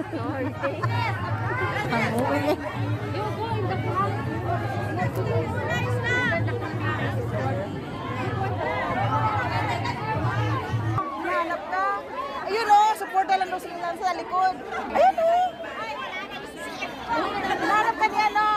Pang-uwi. Ayun oh, o, supporta lang daw sila sa likod. Ayun oh. o! Nanap ka niya, no?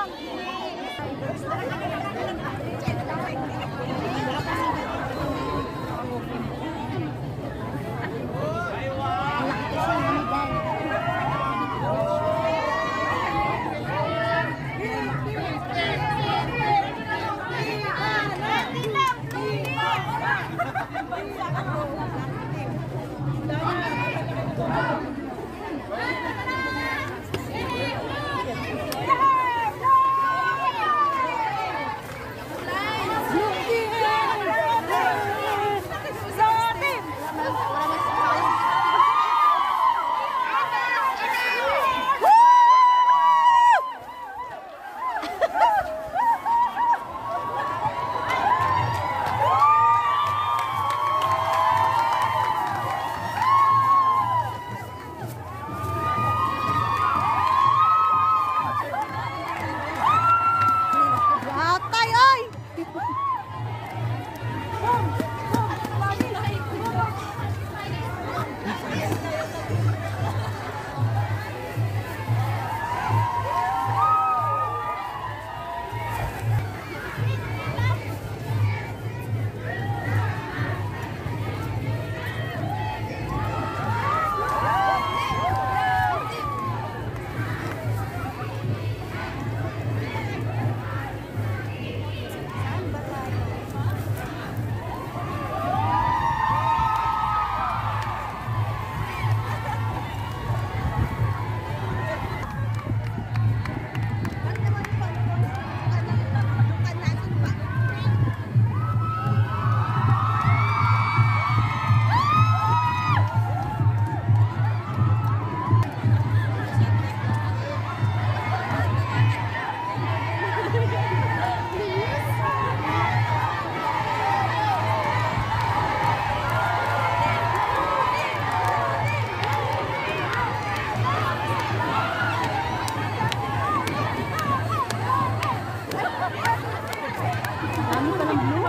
Blue?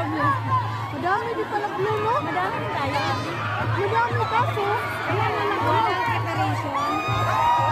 Madami din pala blue, no? Madami tayo. Madami kaso. Ayan na lang. Preparation.